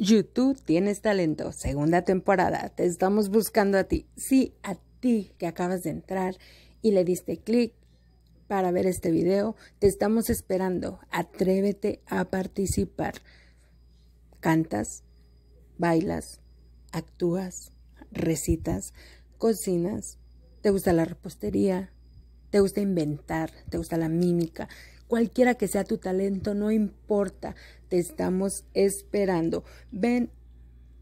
YouTube tienes talento, segunda temporada. Te estamos buscando a ti. Sí, a ti que acabas de entrar y le diste clic para ver este video. Te estamos esperando. Atrévete a participar. Cantas, bailas, actúas, recitas, cocinas. ¿Te gusta la repostería? ¿Te gusta inventar? ¿Te gusta la mímica? Cualquiera que sea tu talento, no importa, te estamos esperando. Ven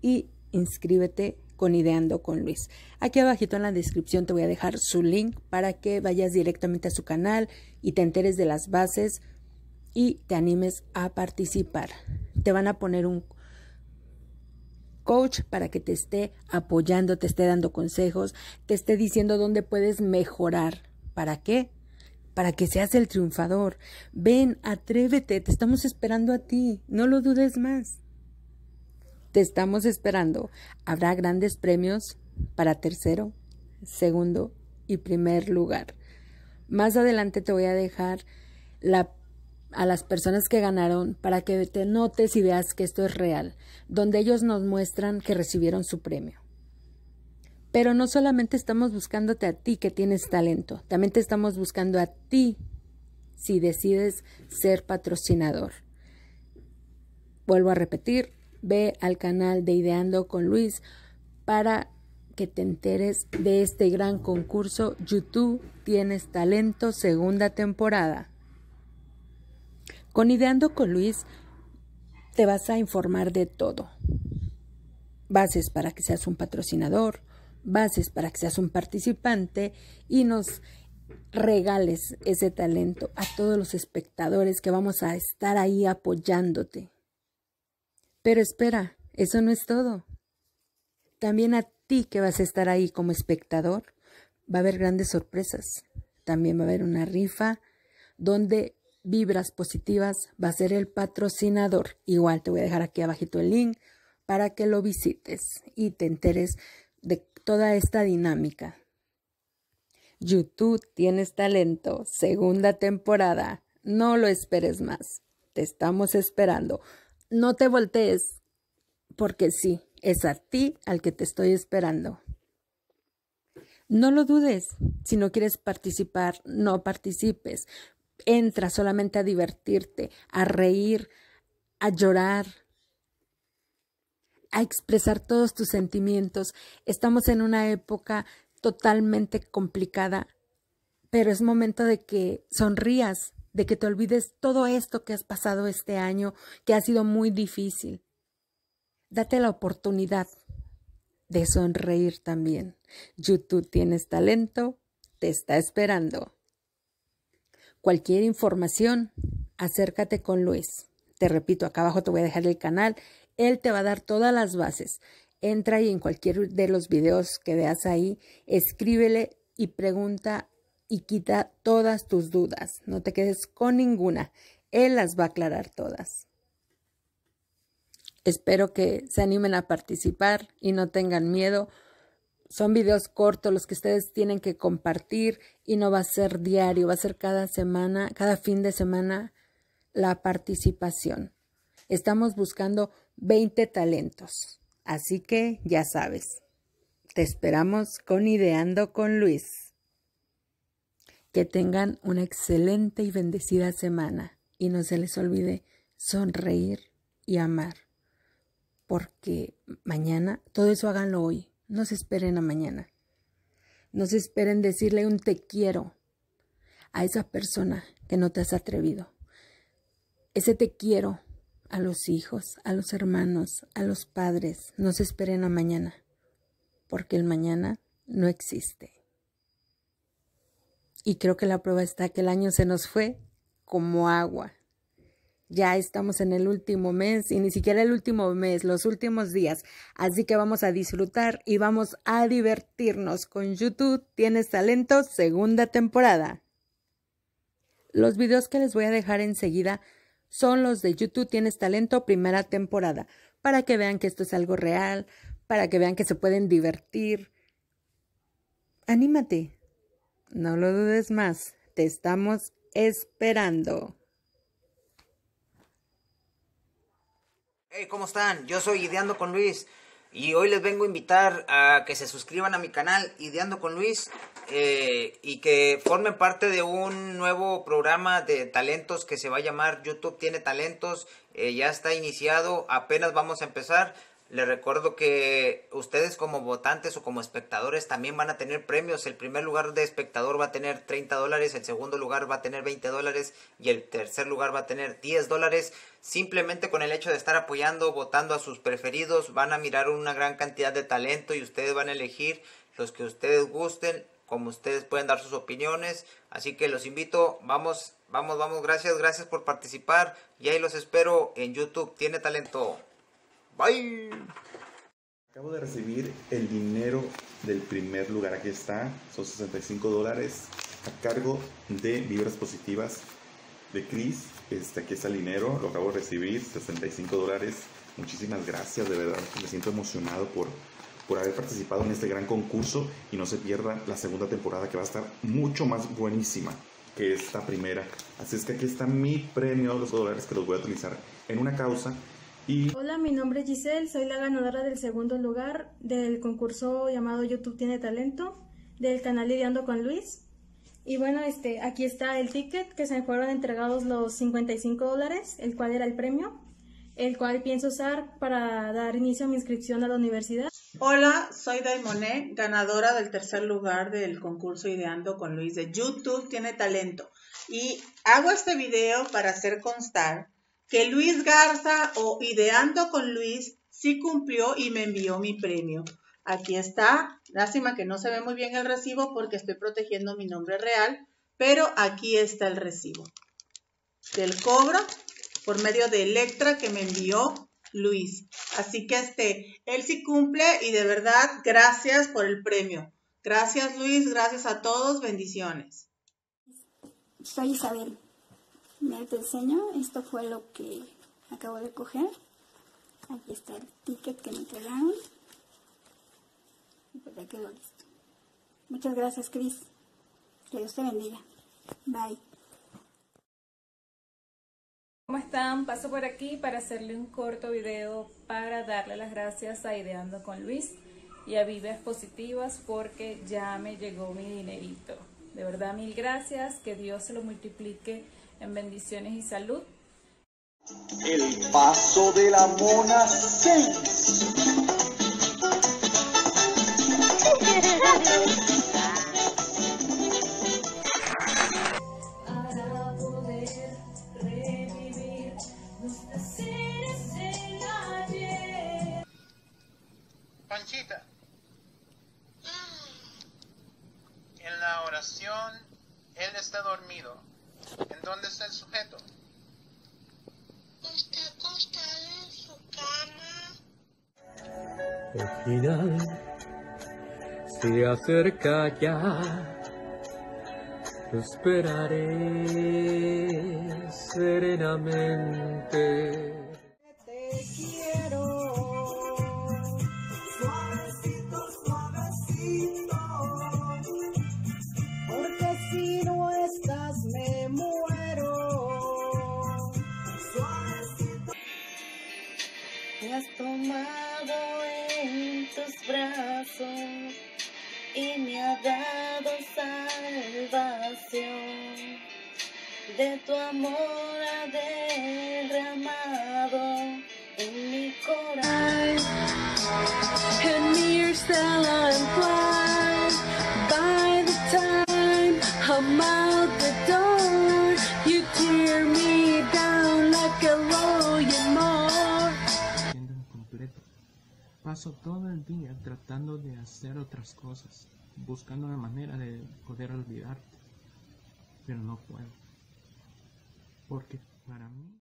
y inscríbete con Ideando con Luis. Aquí abajito en la descripción te voy a dejar su link para que vayas directamente a su canal y te enteres de las bases y te animes a participar. Te van a poner un coach para que te esté apoyando, te esté dando consejos, te esté diciendo dónde puedes mejorar. ¿Para qué? Para que seas el triunfador. Ven, atrévete, te estamos esperando a ti, no lo dudes más. Te estamos esperando. Habrá grandes premios para tercero, segundo y primer lugar. Más adelante te voy a dejar a las personas que ganaron para que te notes y veas que esto es real, donde ellos nos muestran que recibieron su premio. Pero no solamente estamos buscándote a ti que tienes talento, también te estamos buscando a ti si decides ser patrocinador. Vuelvo a repetir, ve al canal de Ideando con Luis para que te enteres de este gran concurso YouTube Tienes Talento segunda temporada. Con Ideando con Luis te vas a informar de todo. Bases para que seas un patrocinador, bases para que seas un participante y nos regales ese talento a todos los espectadores que vamos a estar ahí apoyándote. Pero espera, eso no es todo. También a ti que vas a estar ahí como espectador, va a haber grandes sorpresas. También va a haber una rifa donde Vibras Positivas va a ser el patrocinador. Igual te voy a dejar aquí abajito el link para que lo visites y te enteres de toda esta dinámica. YouTube tienes talento, segunda temporada. No lo esperes más. Te estamos esperando. No te voltees, porque sí, es a ti al que te estoy esperando. No lo dudes. Si no quieres participar, no participes. Entra solamente a divertirte, a reír, a llorar, a expresar todos tus sentimientos. Estamos en una época totalmente complicada, pero es momento de que sonrías, de que te olvides todo esto que has pasado este año, que ha sido muy difícil. Date la oportunidad de sonreír también. YouTube tienes talento, te está esperando. Cualquier información, acércate con Luis. Te repito, acá abajo te voy a dejar el canal él te va a dar todas las bases. Entra y en cualquier de los videos que veas ahí, escríbele y pregunta y quita todas tus dudas. No te quedes con ninguna. Él las va a aclarar todas. Espero que se animen a participar y no tengan miedo. Son videos cortos los que ustedes tienen que compartir y no va a ser diario, va a ser cada semana, cada fin de semana la participación. Estamos buscando 20 talentos. Así que ya sabes, te esperamos con Ideando con Luis. Que tengan una excelente y bendecida semana y no se les olvide sonreír y amar. Porque mañana, todo eso háganlo hoy, no se esperen a mañana. No se esperen decirle un te quiero a esa persona que no te has atrevido. Ese te quiero a los hijos, a los hermanos, a los padres. No se esperen a mañana, porque el mañana no existe. Y creo que la prueba está que el año se nos fue como agua. Ya estamos en el último mes y ni siquiera el último mes, los últimos días. Así que vamos a disfrutar y vamos a divertirnos con YouTube. Tienes talento, segunda temporada. Los videos que les voy a dejar enseguida son los de YouTube Tienes Talento primera temporada, para que vean que esto es algo real, para que vean que se pueden divertir. Anímate, no lo dudes más, te estamos esperando. Hey, ¿cómo están? Yo soy Ideando con Luis y hoy les vengo a invitar a que se suscriban a mi canal Ideando con Luis eh, y que formen parte de un nuevo programa de talentos que se va a llamar YouTube Tiene Talentos. Eh, ya está iniciado, apenas vamos a empezar. Les recuerdo que ustedes como votantes o como espectadores también van a tener premios. El primer lugar de espectador va a tener 30 dólares, el segundo lugar va a tener 20 dólares y el tercer lugar va a tener 10 dólares. Simplemente con el hecho de estar apoyando, votando a sus preferidos, van a mirar una gran cantidad de talento y ustedes van a elegir los que ustedes gusten, como ustedes pueden dar sus opiniones. Así que los invito, vamos, vamos, vamos, gracias, gracias por participar y ahí los espero en YouTube. Tiene talento. Bye. Acabo de recibir el dinero del primer lugar. Aquí está. Son 65 dólares a cargo de Vibras Positivas de Chris. Este, aquí está el dinero. Lo acabo de recibir. 65 dólares. Muchísimas gracias. De verdad. Me siento emocionado por, por haber participado en este gran concurso. Y no se pierda la segunda temporada que va a estar mucho más buenísima que esta primera. Así es que aquí está mi premio, los dólares que los voy a utilizar en una causa Hola, mi nombre es Giselle, soy la ganadora del segundo lugar del concurso llamado YouTube Tiene Talento del canal Lidiando con Luis. Y bueno, este, aquí está el ticket que se me fueron entregados los 55 dólares, el cual era el premio, el cual pienso usar para dar inicio a mi inscripción a la universidad. Hola, soy Daimoné, ganadora del tercer lugar del concurso Ideando con Luis de YouTube Tiene Talento. Y hago este video para hacer constar que Luis Garza o Ideando con Luis sí cumplió y me envió mi premio. Aquí está. Lástima que no se ve muy bien el recibo porque estoy protegiendo mi nombre real, pero aquí está el recibo del cobro por medio de Electra que me envió Luis. Así que este, él sí cumple y de verdad, gracias por el premio. Gracias Luis, gracias a todos, bendiciones. Soy Isabel. Mira, te enseño. Esto fue lo que acabo de coger. Aquí está el ticket que me entregaron. Y pues ya quedó listo. Muchas gracias, Cris. Que Dios te bendiga. Bye. ¿Cómo están? Paso por aquí para hacerle un corto video para darle las gracias a Ideando con Luis y a Vives Positivas porque ya me llegó mi dinerito. De verdad, mil gracias. Que Dios se lo multiplique en bendiciones y salud. El paso de la mona 6. Para poder revivir los placeres del ayer. Panchita. En la oración, él está dormido. ¿En dónde está el sujeto? Está acostado en su cama. El final se acerca ya. Lo esperaré serenamente. De tu amor ha derramado en mi corazón. And near Stella and fly. By the time I'm out the door, you tear me down like a rolling more. completo. Paso todo el día tratando de hacer otras cosas, buscando una manera de poder olvidarte, pero no puedo. Porque para mí